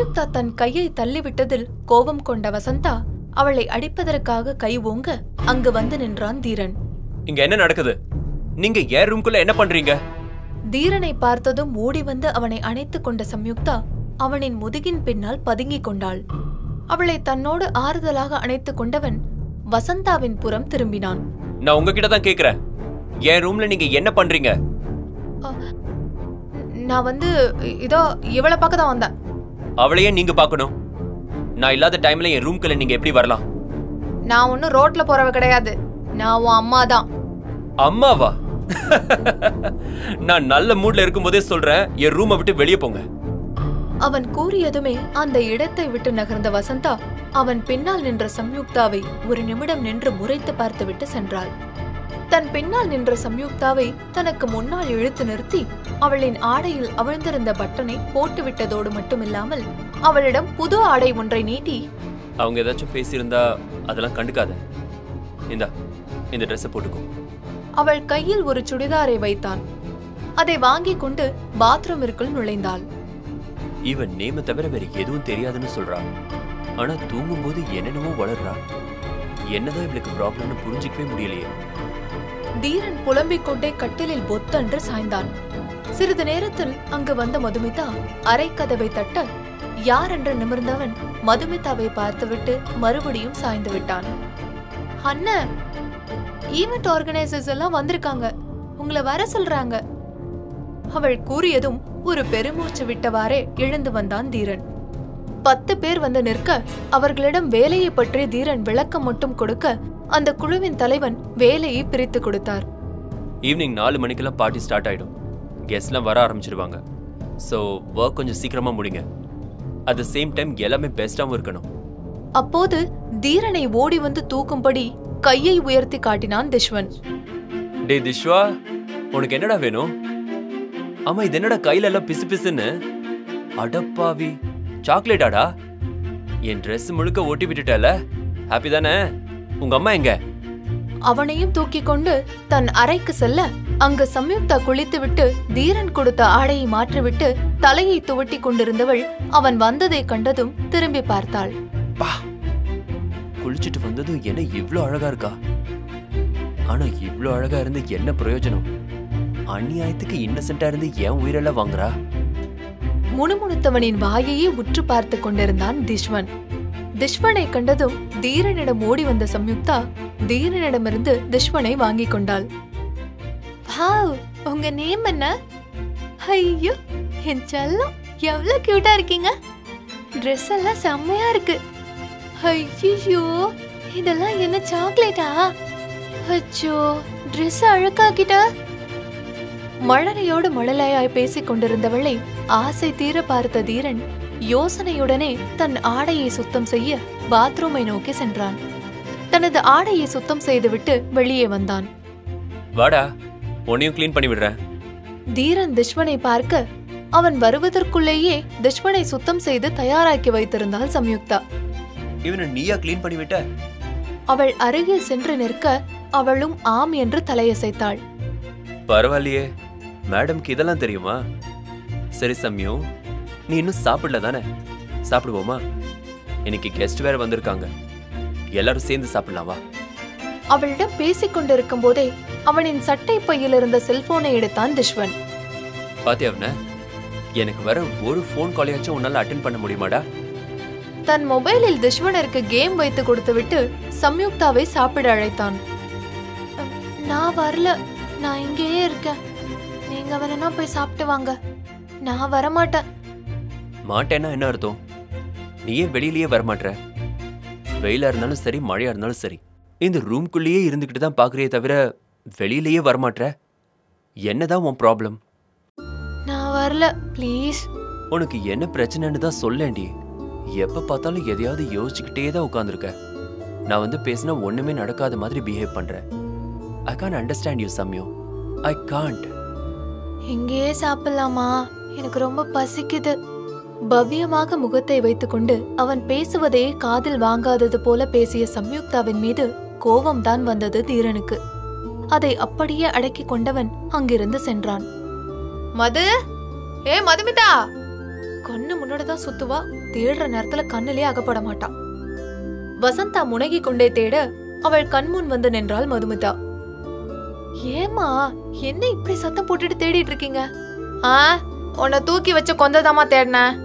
சம்யுக்தா தன் கையை தள்ளிவிட்டதில் கோபம் கொண்ட வசந்தா அவளை அடிப்பதற்காக கை ஓங்க அங்கு வந்து நின்றான் தீரன். இங்க என்ன நடக்குது? நீங்க ஏன் ரூம்குள்ள என்ன பண்றீங்க? தீரனை பார்த்ததும் ஓடி வந்து அவனை அணைத்துக் கொண்ட சம்யுக்தா அவனின் முதுகின் பின்னால் பதுங்கிக் கொண்டாள். அவளை தன்னோடு ஆறுதலாக அணைத்துக் கொண்டவன் வசந்தாவின் புறம் திரும்பினான். நான் உங்ககிட்ட தான் கேக்குறேன். என் ரூம்ல நீங்க என்ன பண்றீங்க? "ந- நான் வந்து இதோ இவளை பார்க்க தான் வந்தேன். அவளையே நீங்க பார்க்கணும். நான் இல்லாத டைம்ல என் ரூம்குள்ள நீங்க எப்படி வரலாம்? நான் ஒன்னும் ரோட்ல போறவ கிடையாது. நான் உன் அம்மா தான். அம்மாவா? நான் நல்ல மூட்ல இருக்கும்போதே சொல்றேன் என் ரூமை விட்டு வெளியே போங்க. அவன் கூறியதுமே அந்த இடத்தை விட்டு நகர்ந்த வசந்தா அவன் பின்னால் நின்ற சம்யுக்தாவை ஒரு நிமிடம் நின்று முறைத்து பார்த்துவிட்டு சென்றாள். தன் பின்னால் நின்ற சம்யுக்தாவை தனக்கு முன்னால் இழுத்து நிறுத்தி அவளின் ஆடையில் அவிழ்ந்திருந்த பட்டனை போட்டுவிட்டதோடு மட்டுமில்லாமல் அவளிடம் புது ஆடை ஒன்றை நீட்டி அவங்க ஏதாச்சும் பேசியிருந்தா அதெல்லாம் கண்டுக்காத. இந்தா இந்த ட்ரெஸ்ஸை போட்டுக்கோ. அவள் கையில் ஒரு சுடிதாரை வைத்தான். அதை வாங்கிக் கொண்டு பாத்ரூமிற்குள் நுழைந்தாள். இவன் நேம தவிர வேற எதுவும் தெரியாதுன்னு சொல்றா. ஆனா தூங்கும்போது என்னென்னமோ வளர்றா. என்னதான் இவளுக்கு ப்ராப்ளம்னு புரிஞ்சிக்கவே முடியலையே. தீரன் புலம்பிக் கொண்டே கட்டிலில் பொத்தென்று சாய்ந்தான். சிறிது நேரத்தில் அங்கு வந்த மதுமிதா அரைக்கதவை தட்ட யார் என்று நிமிர்ந்தவன் மதுமிதாவை பார்த்துவிட்டு மறுபடியும் சாய்ந்து விட்டான். அண்ணன் ஈவெண்ட் ஆர்கனைசர்ஸ் எல்லாம் வந்திருக்காங்க. உங்களை வர சொல்றாங்க. அவள் கூறியதும் ஒரு பெருமூச்சு விட்டவாறே எழுந்து வந்தான் தீரன். பத்து பேர் வந்து நிற்க அவர்களிடம் வேலையை பற்றி தீரன் விளக்கம் மட்டும் கொடுக்க அந்த குழுவின் தலைவன் வேலையை பிரித்து கொடுத்தார். ஈவினிங் நாலு மணிக்கெல்லாம் பார்ட்டி ஸ்டார்ட் ஆயிடும். கெஸ்ட்லாம் வர ஆரம்பிச்சிருவாங்க. ஸோ ஒர்க் கொஞ்சம் சீக்கிரமா முடிங்க. அட் த சேம் டைம் எல்லாமே பெஸ்ட்டாகவும் இருக்கணும். அப்போது தீரனை ஓடி வந்து தூக்கும்படி கையை உயர்த்தி காட்டினான் திஷ்வன். டே திஷ்வா உனக்கு என்னடா வேணும்? ஆமா இது என்னடா கையில எல்லாம் பிசு பிசுன்னு? அடப்பாவி. சாக்லேட்டாடா? என் Dress முழுக்க ஓட்டி விட்டுட்டல? ஹாப்பி தானே? உங்க அம்மா எங்க? அவனையும் தூக்கிக் கொண்டு தன் அறைக்கு செல்ல அங்கு சம்யுக்தா குளித்துவிட்டு தீரன் கொடுத்த ஆடையை மாற்றிவிட்டு தலையை துவட்டி கொண்டிருந்தவள் அவன் வந்ததை கண்டதும் திரும்பி பார்த்தாள். பா குளிச்சுட்டு வந்ததும் என்ன இவ்ளோ அழகா இருக்கா? ஆனா இவ்ளோ அழகா இருந்து என்ன பிரயோஜனம்? அநியாயத்துக்கு இன்னசென்ட்டா இருந்து ஏன் உயிரெல்லாம் வாங்குறா? முணுமுணுத்தவனின் வாயையே உற்று பார்த்து கொண்டிருந்தான் திஷ்வன். திஷ்வனை கண்டதும் தீரனிடம் ஓடி வந்த சம்யுக்தா தீரனிடமிருந்து திஷ்வனை வாங்கிக் கொண்டாள். வாவ் உங்க நேம் என்ன? ஐயோ என் செல்லம் எவ்வளோ கியூட்டா இருக்கீங்க. ட்ரெஸ் எல்லாம் செம்மையா இருக்கு. ஐயோ இதெல்லாம் என்ன சாக்லேட்டா அச்சோ ட்ரெஸ் அழுக்காக்கிட்ட. மழலையோடு மழலையாய் பேசிக் கொண்டிருந்தவளை ஆசை தீர பார்த்த தீரன் யோசனையுடனே தன் ஆடையை சுத்தம் செய்ய பாத்ரூமை நோக்கி சென்றான். தனது ஆடையை சுத்தம் செய்துவிட்டு வெளியே வந்தான். வாடா உன்னையும் க்ளீன் பண்ணி விடுறேன். தீரன் திஷ்வனை பார்க்க அவன் வருவதற்குள்ளேயே திஷ்வனை சுத்தம் செய்து தயாராக்கி வைத்திருந்தாள் சம்யுக்தா. இவனை நீயா க்ளீன் பண்ணி விட்ட? அவள் அருகில் சென்று நிற்க அவளும் ஆம் என்று தலையசைத்தாள். பரவாயில்லையே. மேடம்க்கு இதெல்லாம் தெரியுமா? சரி சம்யு நீ இன்னும் சாப்பிடல தானே? சாப்பிடுவோமா? இன்னைக்கு கெஸ்ட் வேற வந்திருக்காங்க. எல்லாரும் சேர்ந்து சாப்பிடலாம் வா. அவளிடம் பேசிக் கொண்டிருக்கும் போதே அவனின் சட்டை பையில் இருந்த செல்போனை எடுத்தான் திஷ்வன் பாத்தியா எனக்கு வர ஒரு ஃபோன் காலையாச்சும் உன்னால அட்டென்ட் பண்ண முடியுமாடா? தன் மொபைலில் திஷ்வனருக்கு கேம் வைத்து கொடுத்துவிட்டு சம்யுக்தாவை சாப்பிட அழைத்தான். "அம், நான் வரல நான் இங்கேயே இருக்கேன். நீங்க வேணா போய் சாப்பிட்டு வாங்க. நான் வரமாட்டேன். மாட்டேன்னா என்ன அர்த்தம்? நீ ஏன் வெளியிலயே வரமாட்ற. வெயிலா இருந்தாலும் சரி மழையா இருந்தாலும் சரி. இந்த ரூம்குள்ளேயே இருந்துகிட்டு தான் பாக்குறியே தவிர வெளியிலயே வரமாட்ற? என்னதான் உன் ப்ராப்ளம் நான் வரல ப்ளீஸ் உனக்கு என்ன பிரச்சனைன்னு தான் சொல்லேன்டி. எப்ப பார்த்தாலும் எதையாவது யோசிச்சுக்கிட்டே தான் உட்காந்துருக்க நான் வந்து பேசினா ஒண்ணுமே நடக்காத மாதிரி பிஹேவ் பண்றேன் I can understand you Samyu I can't இங்கேயே சாப்பிடலாமா? எனக்கு ரொம்ப பசிக்குது. பவ்யமாக முகத்தை வைத்துக்கொண்டு அவன் பேசுவதையே காதில் வாங்காதது போல பேசிய சம்யுக்தாவின் மீது கோபம்தான் வந்தது தீரனுக்கு. அதை அப்படியே அடக்கிக் கொண்டவன் அங்கிருந்து சென்றான். மது? ஏ மதுமிதா! கண்ணு முன்னாடி தான் சுத்துவா தேடுற நேரத்துல கண்ணிலே அகப்பட மாட்டா. வசந்தா முனகிக் கொண்டே தேட அவள் கண்முன் வந்து நின்றாள் மதுமிதா. ஏமா என்ன இப்படி சத்தம் போட்டுட்டு தேடிட்டு இருக்கீங்க? ஆ உன்னை தூக்கி வச்ச கொந்ததாமா தேடினேன்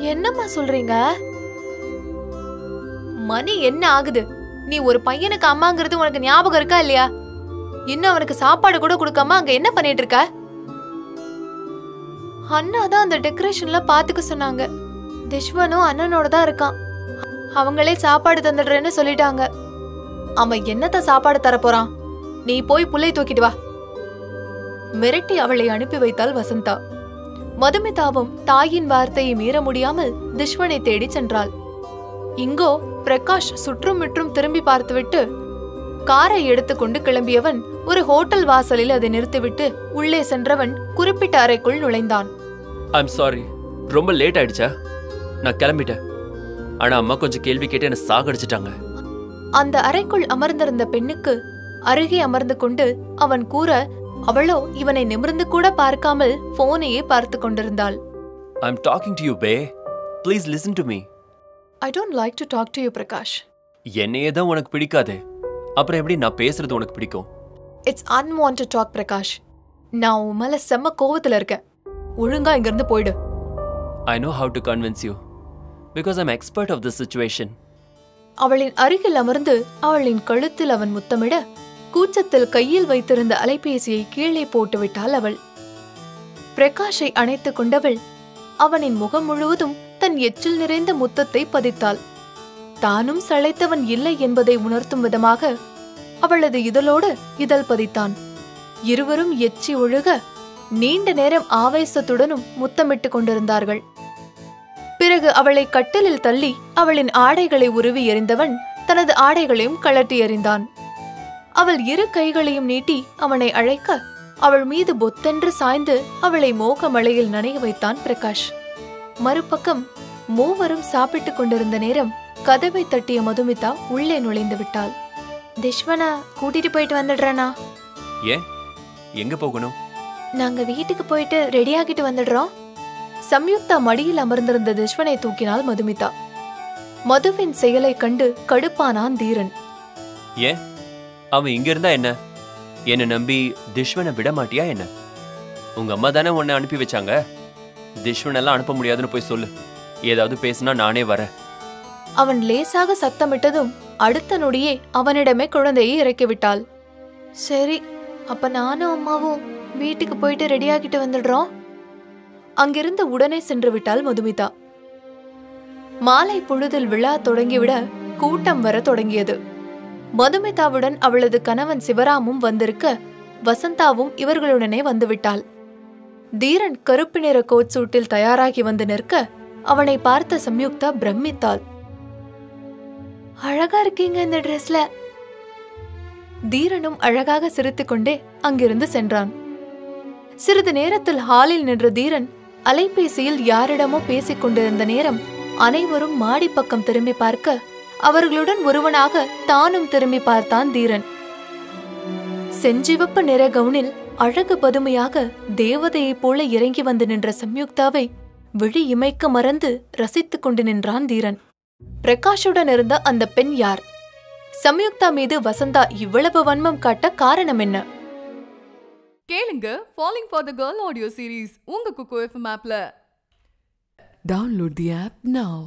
என்னம்மா சொல்றீங்க? மணி என்ன ஆகுது? நீ ஒரு பையனுக்கு அம்மாங்கிறது உனக்கு ஞாபகம் இருக்கா இல்லையா? இன்னும் அவனுக்கு சாப்பாடு கூட கொடுக்காம அங்க என்ன பண்ணிட்டு இருக்க? அண்ணா தான் அந்த டெக்கரேஷன்ல பாத்துக்க சொன்னாங்க. திஷ்வனும் அண்ணனோட தான் இருக்கான். அவங்களே சாப்பாடு தந்துடுறேன்னு சொல்லிட்டாங்க. அவன் என்னத்த சாப்பாடு தரப்போறான் நீ போய் புள்ளை தூக்கிட்டு வா. மிரட்டி அவளை அனுப்பி வைத்தாள் வசந்தா. மதுமிதாவும் தாயின் வார்த்தையை மீற முடியாமல் திஷ்வனை தேடி சென்றாள். இங்கோ பிரகாஷ் சுற்றும் முற்றும் திரும்பி பார்த்துவிட்டு காரை எடுத்துக்கொண்டு கிளம்பியவன் ஒரு ஹோட்டல் வாசலில் அதை நிறுத்திவிட்டு உள்ளே சென்றவன் குறிப்பிட்ட அறைக்குள் நுழைந்தான். ஐம் சாரி ரொம்ப லேட் ஆயிடுச்சா? நான் கிளம்பிட்டேன். ஆனா அம்மா கொஞ்சம் கேள்வி கேட்டு என்ன சாகடிச்சிட்டாங்க. அந்த அறைக்குள் அமர்ந்திருந்த பெண்ணுக்கு அருகே அமர்ந்து கொண்டு அவன் கூற அவளோ இவனை நிமிர்ந்து கூட பார்க்காமல் போனையே பார்த்து கொண்டிருந்தாள். I'm talking to you bae please listen to me I don't like to talk to you Prakash என்னையே தான் உனக்கு பிடிக்காதே. அப்புறம் எப்படி நான் பேசுறது உனக்கு பிடிக்கும்? இட்ஸ் அன்வான்ட் டாக் பிரகாஷ் நான் உன் மேல செம்ம கோவத்துல இருக்கேன். ஒழுங்கா இங்கிருந்து போயிடு. I know how to convince you because I'm expert of the situation அவளின் அருகில் அமர்ந்து அவளின் கழுத்தில் அவன் முத்தமிட கூச்சத்தில் கையில் வைத்திருந்த அலைபேசியை கீழே போட்டுவிட்டாள் அவள். பிரகாஷை அணைத்துக் கொண்டவள் அவனின் முகம் முழுவதும் தன் எச்சில் நிறைந்த முத்தத்தை பதித்தாள். தானும் சளைத்தவன் இல்லை என்பதை உணர்த்தும் விதமாக அவளது இதழோடு இதழ் பதித்தான். இருவரும் எச்சி ஒழுக நீண்ட நேரம் ஆவேசத்துடனும் முத்தமிட்டுக் கொண்டிருந்தார்கள். பிறகு அவளை கட்டிலில் தள்ளி அவளின் ஆடைகளை உருவி எறிந்தவன் தனது ஆடைகளையும் கழட்டி எறிந்தான். அவள் இரு கைகளையும் நீட்டி அவனை அழைக்க அவள் மீது பொத்தென்று சாய்ந்து அவளை மோகமழையில் நனைய வைத்தான் பிரகாஷ். மறுபக்கம் மூவரும் சாப்பிட்டுக் கொண்டிருந்த நேரம் கதவை தட்டிய மதுமிதா உள்ளே நுழைந்து விட்டாள். திஷ்வனா கூட்டிட்டு போயிட்டு வந்துடுறேனா? ஏன்? எங்க போகணும்? நாங்க வீட்டுக்கு போயிட்டு ரெடி ஆகிட்டு வந்துடுறோம். சம்யுக்தா மடியில் அமர்ந்திருந்த திஷ்வனை தூக்கினாள் மதுமிதா. மதுவின் செயலைக் கண்டு கடுப்பானான் தீரன். ஏன்? அவன் இங்க இருந்தா என்ன? என்னை நம்பி திஷ்வனை விட மாட்டியா என்ன? உங்க அம்மா தானே உன்னை அனுப்பி வச்சாங்க? திஷ்வனெல்லாம் அனுப்ப முடியாதுன்னு போய் சொல்லு. ஏதாவது பேசுனா நானே வரேன். அவன் லேசாக சத்தமிட்டதும் அடுத்த நொடியே அவனிடமே குழந்தையை இறக்கிவிட்டாள் சரி அப்ப நானும் அம்மாவும் வீட்டுக்கு போயிட்டு ரெடியாகிட்டு வந்துடுறோம். அங்கிருந்து உடனே சென்று விட்டாள் மதுமிதா. மாலை பொழுதில் விழா தொடங்கிவிட கூட்டம் வர தொடங்கியது. மதுமிதாவுடன் அவளது கணவன் சிவராமும் வந்திருக்க வசந்தாவும் இவர்களுடனே வந்துவிட்டாள். தீரன் கருப்பு நிற கோட் சூட்டில் தயாராகி வந்து நிற்க அவனை பார்த்த சம்யுக்தா பிரமித்தாள். அழகா இருக்கீங்க இந்த ட்ரெஸ்ல தீரனும் அழகாக சிரித்துக்கொண்டே அங்கிருந்து சென்றான். சிறிது நேரத்தில் ஹாலில் நின்ற தீரன் அலைபேசியில் யாரிடமோ பேசிக் கொண்டிருந்த நேரம் அனைவரும் மாடி பக்கம் திரும்பி பார்க்க அவர்களுடன் ஒருவனாக தானும் திரும்பி பார்த்தான் தீரன். செஞ்சிவப்பு நிற கவுனில் அழகு பதுமையாக தேவதையைப் போல இறங்கி வந்து நின்ற சம்யுக்தாவை விழி இமைக்க மறந்து ரசித்துக் கொண்டு நின்றான் தீரன். பிரகாஷுடன் இருந்த அந்த பெண் யார்? சம்யுக்தா மீது வசந்தா இவ்வளவு வன்மம் காட்ட காரணம் என்ன? கேளுங்க falling for the girl audio series உங்க குக்கு எஃப்எம் ஆப்ல டவுன்லோட் தி ஆப் நவ்